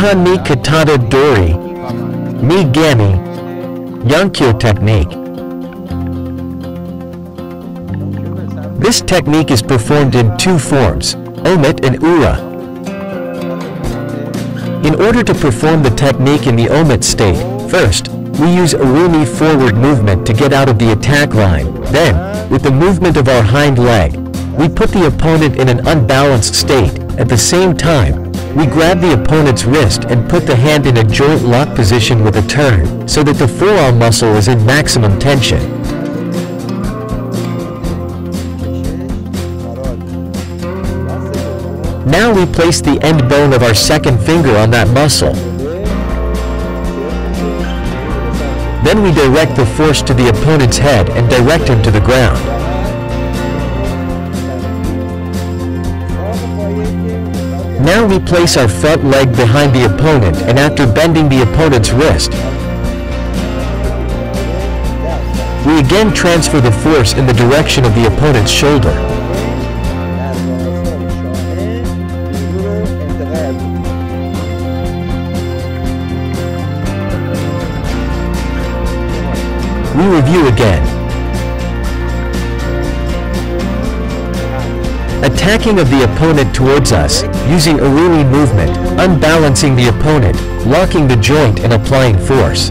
Ihan ni dori, ni gami, yonkyo technique. This technique is performed in two forms, omote and ura. In order to perform the technique in the omote state, first, we use irimi forward movement to get out of the attack line. Then, with the movement of our hind leg, we put the opponent in an unbalanced state. At the same time, we grab the opponent's wrist and put the hand in a joint lock position with a turn, so that the forearm muscle is in maximum tension. Now we place the end bone of our second finger on that muscle. Then we direct the force to the opponent's head and direct him to the ground. Now we place our front leg behind the opponent and after bending the opponent's wrist, we again transfer the force in the direction of the opponent's shoulder. We review again. Attacking of the opponent towards us, using Irimi movement, unbalancing the opponent, locking the joint and applying force.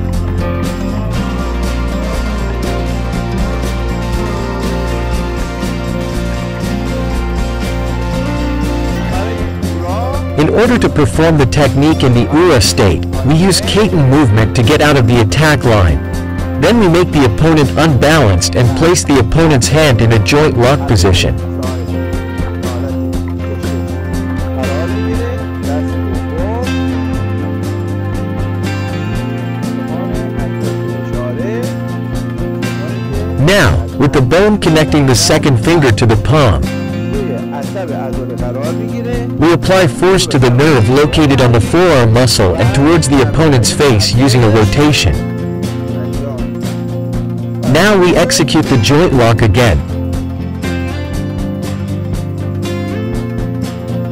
In order to perform the technique in the Ura state, we use Kaiten movement to get out of the attack line. Then we make the opponent unbalanced and place the opponent's hand in a joint lock position. Now, with the bone connecting the second finger to the palm, we apply force to the nerve located on the forearm muscle and towards the opponent's face using a rotation. Now we execute the joint lock again.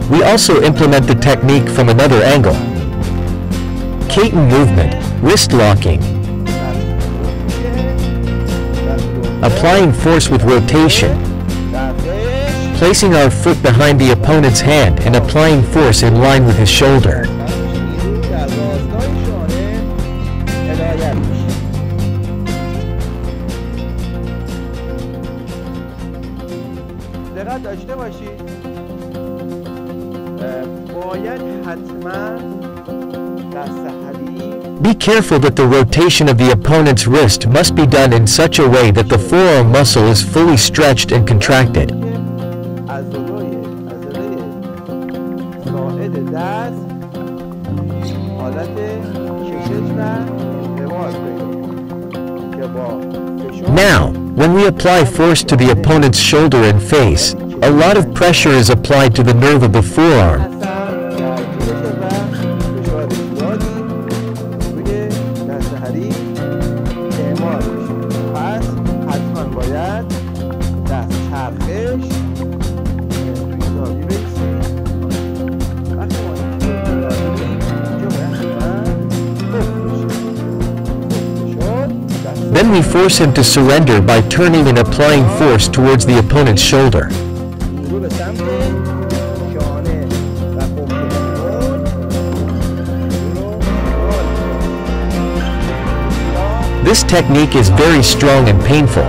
We also implement the technique from another angle. Kaiten movement, wrist locking. Applying force with rotation. Placing our foot behind the opponent's hand and applying force in line with his shoulder. دقت داشته باشید اه، باید حتما دست حریف be careful that the rotation of the opponent's wrist must be done in such a way that the forearm muscle is fully stretched and contracted. Now, when we apply force to the opponent's shoulder and face, a lot of pressure is applied to the nerve of the forearm, Then we force him to surrender by turning and applying force towards the opponent's shoulder. This technique is very strong and painful.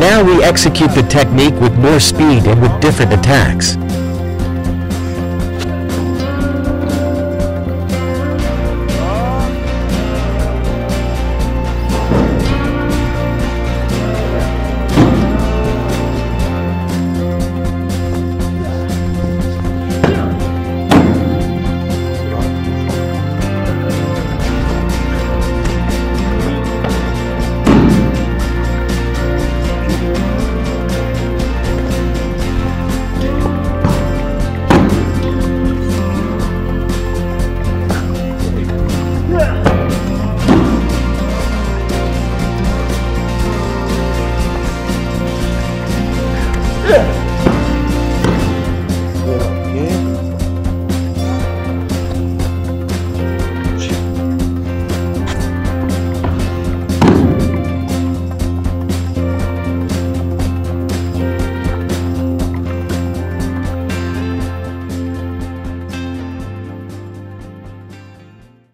Now we execute the technique with more speed and with different attacks. Yeah.